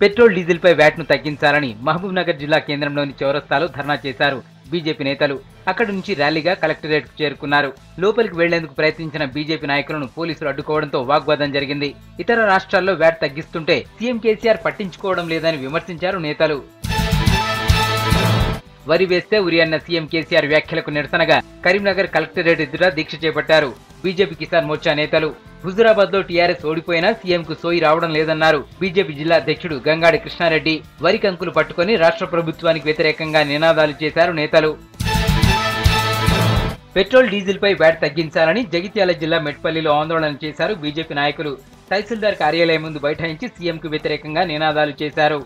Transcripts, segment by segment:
Petrol diesel పై వ్యాట్ను తగ్గించాలని మహబూబ్ నగర్ జిల్లా కేంద్రంలోని చౌరస్తాలో ధర్నా చేశారు బీజేపీ నేతలు. అక్కడి నుంచి ర్యాలీగా కలెక్టరేట్ చేరుకున్నారు. లోపలికి వెళ్ళేందుకు ప్రయత్నించిన బీజేపీ నాయకులను పోలీసులు అడ్డుకోవడంతో వాగ్వాదం జరిగింది. ఇతర రాష్ట్రాల్లో వ్యాట్ తగ్గిస్తుంటే సీఎం కేసీఆర్ పట్టించుకోవడం లేదని విమర్శించారు నేతలు. వరి వేస్తే ఉరి అన్న సీఎం కేసీఆర్ వ్యాఖ్యలకు నిరసనగా కరీంనగర్ కలెక్టరేట్ ఎదుట దీక్ష చేపట్టారు. బీజేపీ కిసాన్ మోర్చా నేతలు హుజురాబాద్లో టీఆర్ఎస్ ఓడిపోయినా సీఎం కు సోయి రావడం లేదన్నారు. బీజేపీ జిల్లా అధ్యక్షుడు గంగాడి కృష్ణారెడ్డి వరి కంకులు పట్టుకొని రాష్ట్ర ప్రభుత్వానికి వ్యతిరేకంగా నినాదాలు చేశారు నేతలు. పెట్రోల్ డీజిల్ పై వ్యాట్ తగ్గించాలని జగిత్యాల జిల్లా మెట్పల్లిలో ఆందోళన చేశారు బీజేపీ నాయకులు. తహసీల్దార్ కార్యాలయం ముందు బైఠాయించి సీఎంకు వ్యతిరేకంగా నినాదాలు చేశారు.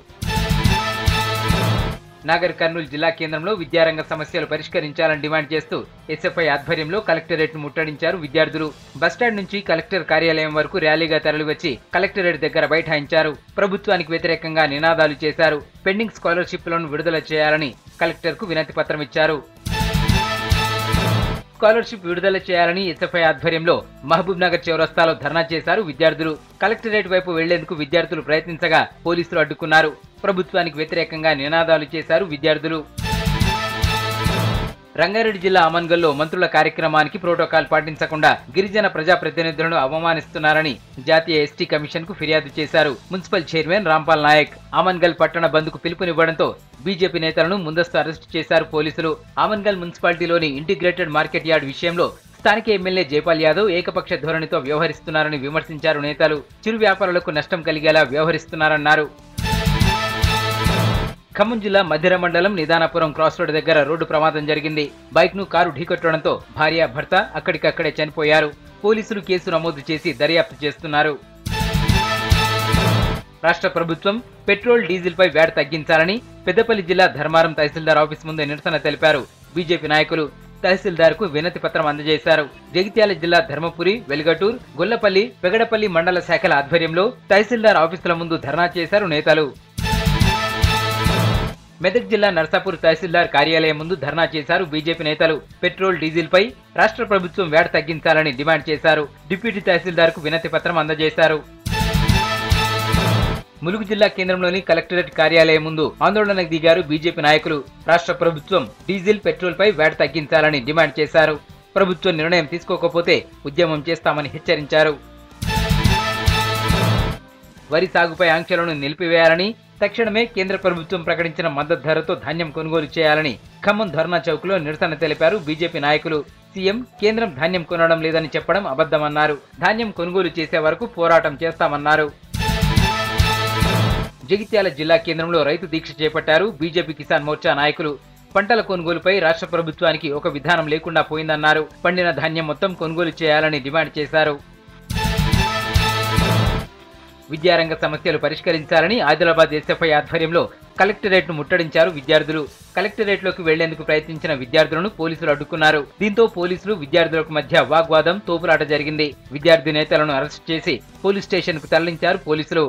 నాగర్ కర్నూలు జిల్లా కేంద్రంలో విద్యారంగ సమస్యలు పరిష్కరించాలని డిమాండ్ చేస్తూ ఎస్ఎఫ్ఐ ఆధ్వర్యంలో కలెక్టరేట్ ముట్టడించారు విద్యార్థులు. బస్టాండ్ నుంచి కలెక్టర్ కార్యాలయం వరకు ర్యాలీగా తరలివచ్చి కలెక్టరేట్ దగ్గర బైఠాయించారు. ప్రభుత్వానికి వ్యతిరేకంగా నినాదాలు చేశారు. పెండింగ్ స్కాలర్షిప్లను విడుదల చేయాలని కలెక్టర్కు వినతి పత్రం ఇచ్చారు. స్కాలర్షిప్ విడుదల చేయాలని ఎస్ఎఫ్ఐ ఆధ్వర్యంలో మహబూబ్ నగర్ చౌరస్తాలో ధర్నా చేశారు విద్యార్థులు. కలెక్టరేట్ వైపు వెళ్ళేందుకు విద్యార్థులు ప్రయత్నించగా పోలీసులు అడ్డుకున్నారు. ప్రభుత్వానికి వ్యతిరేకంగా నినాదాలు చేశారు విద్యార్థులు. రంగారెడ్డి జిల్లా అమన్గల్లో మంత్రుల కార్యక్రమానికి ప్రోటోకాల్ పాటించకుండా గిరిజన ప్రజా ప్రతినిధులను అవమానిస్తున్నారని జాతీయ ఎస్టీ కమిషన్కు ఫిర్యాదు చేశారు మున్సిపల్ చైర్మన్ రాంపాల్ నాయక్. ఆమన్గల్ పట్టణ బంద్కు పిలుపునివ్వడంతో బీజేపీ నేతలను ముందస్తు అరెస్టు చేశారు పోలీసులు. ఆమన్గల్ మున్సిపాలిటీలోని ఇంటిగ్రేటెడ్ మార్కెట్ యార్డ్ విషయంలో స్థానిక ఎమ్మెల్యే జైపాల్ యాదవ్ ఏకపక్ష ధోరణితో వ్యవహరిస్తున్నారని విమర్శించారు నేతలు. చిరు వ్యాపారులకు నష్టం కలిగేలా వ్యవహరిస్తున్నారన్నారు. ఖమ్మం జిల్లా మధ్యర మండలం నిదానపురం క్రాస్ రోడ్ దగ్గర రోడ్డు ప్రమాదం జరిగింది. బైక్ను కారు ఢీకొట్టడంతో భార్య భర్త అక్కడికక్కడే చనిపోయారు. పోలీసులు కేసు నమోదు చేసి దర్యాప్తు చేస్తున్నారు. రాష్ట్ర ప్రభుత్వం పెట్రోల్ డీజిల్ పై వ్యాట్ తగ్గించాలని పెద్దపల్లి జిల్లా ధర్మారం తహసీల్దార్ ఆఫీస్ ముందు నిరసన తెలిపారు. బీజేపీ నాయకులు తహసీల్దార్కు వినతి పత్రం అందజేశారు. జగిత్యాల జిల్లా ధర్మపురి వెలుగటూర్ గొల్లపల్లి పెగడపల్లి మండల శాఖల ఆధ్వర్యంలో తహసీల్దార్ ఆఫీసుల ముందు ధర్నా చేశారు నేతలు. మెదక్ జిల్లా నర్సాపూర్ తహసీల్దార్ కార్యాలయం ముందు ధర్నా చేశారు బీజేపీ నేతలు. పెట్రోల్ డీజిల్ పై రాష్ట్ర ప్రభుత్వం వేట తగ్గించాలని డిమాండ్ చేశారు. డిప్యూటీ తహసీల్దార్కు వినతి పత్రం అందజేశారు. ములుగు జిల్లా కేంద్రంలోని కలెక్టరేట్ కార్యాలయం ముందు ఆందోళనకు దిగారు బీజేపీ నాయకులు. రాష్ట్ర ప్రభుత్వం డీజిల్ పెట్రోల్ పై వ్యాట్ తగ్గించాలని డిమాండ్ చేశారు. ప్రభుత్వం నిర్ణయం తీసుకోకపోతే ఉద్యమం చేస్తామని హెచ్చరించారు. వరి సాగుపై ఆంక్షలను నిలిపివేయాలని తక్షణమే కేంద్ర ప్రభుత్వం ప్రకటించిన మద్దతు ధరతో ధాన్యం కొనుగోలు చేయాలని ఖమ్మం ధర్నా చౌక్లో నిరసన తెలిపారు బీజేపీ నాయకులు. సీఎం కేంద్రం ధాన్యం కొనడం లేదని చెప్పడం అబద్ధమన్నారు. ధాన్యం కొనుగోలు చేసే వరకు పోరాటం చేస్తామన్నారు. జగిత్యాల జిల్లా కేంద్రంలో రైతు దీక్ష చేపట్టారు బీజేపీ కిసాన్ మోర్చా నాయకులు. పంటల కొనుగోలుపై రాష్ట్ర ప్రభుత్వానికి ఒక విధానం లేకుండా పోయిందన్నారు. పండిన ధాన్యం మొత్తం కొనుగోలు చేయాలని డిమాండ్ చేశారు. విద్యారంగ సమస్యలు పరిష్కరించాలని ఆదిలాబాద్ ఎస్ఎఫ్ఐ ఆధ్వర్యంలో కలెక్టరేట్ను ముట్టడించారు విద్యార్థులు. కలెక్టరేట్లోకి వెళ్ళేందుకు ప్రయత్నించిన విద్యార్థులను పోలీసులు అడ్డుకున్నారు. దీంతో పోలీసులు విద్యార్థులకు మధ్య వాగ్వాదం తోపులాట జరిగింది. విద్యార్థి నేతలను అరెస్ట్ చేసి పోలీస్ స్టేషన్కు తరలించారు పోలీసులు.